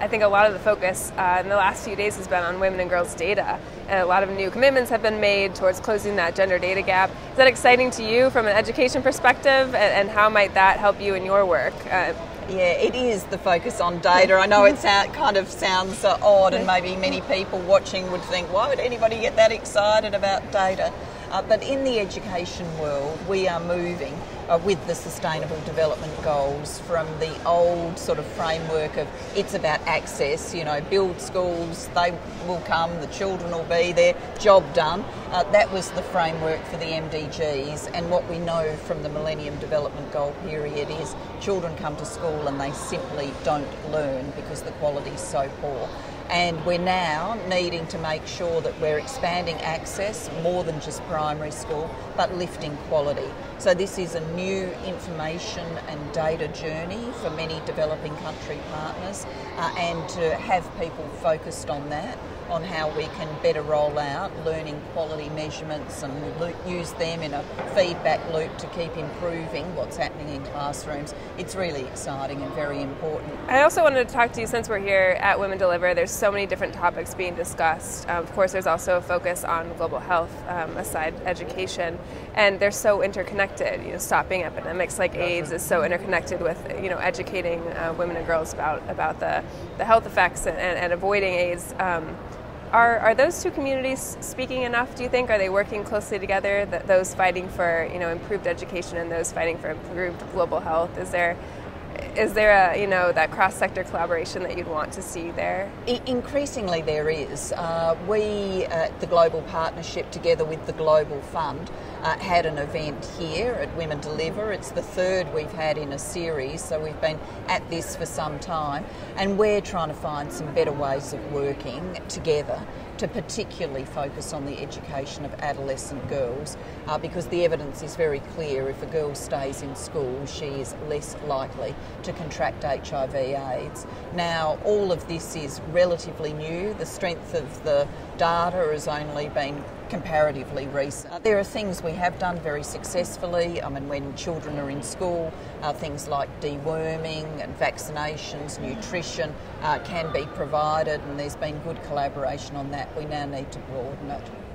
I think a lot of the focus uh, in the last few days has been on women and girls data. And a lot of new commitments have been made towards closing that gender data gap. Is that exciting to you from an education perspective? And, and how might that help you in your work? Uh, yeah, it is the focus on data. I know it kind of sounds odd, and maybe many people watching would think, why would anybody get that excited about data? Uh, but in the education world, we are moving uh, with the Sustainable Development Goals from the old sort of framework of it's about access, you know, build schools, they will come, the children will be there, job done. Uh, that was the framework for the MDGs, and what we know from the Millennium Development Goal period is children come to school and they simply don't learn because the quality is so poor and we're now needing to make sure that we're expanding access more than just primary school but lifting quality. So this is a new information and data journey for many developing country partners uh, and to have people focused on that on how we can better roll out learning quality measurements and use them in a feedback loop to keep improving what's happening in classrooms. It's really exciting and very important. I also wanted to talk to you since we're here at Women Deliver. There's so many different topics being discussed. Um, of course, there's also a focus on global health um, aside education, and they're so interconnected. You know, stopping epidemics like AIDS is so interconnected with you know educating uh, women and girls about about the the health effects and, and, and avoiding AIDS. Um, are, are those two communities speaking enough, do you think? Are they working closely together, That those fighting for you know, improved education and those fighting for improved global health? Is there, is there a, you know, that cross-sector collaboration that you'd want to see there? Increasingly there is. Uh, we, the Global Partnership, together with the Global Fund, uh, had an event here at Women Deliver. It's the third we've had in a series, so we've been at this for some time, and we're trying to find some better ways of working together to particularly focus on the education of adolescent girls uh, because the evidence is very clear if a girl stays in school, she is less likely to contract HIV AIDS. Now, all of this is relatively new. The strength of the data has only been comparatively recent. There are things we have done very successfully. I mean, when children are in school, uh, things like deworming and vaccinations, nutrition uh, can be provided, and there's been good collaboration on that. We now need to broaden it.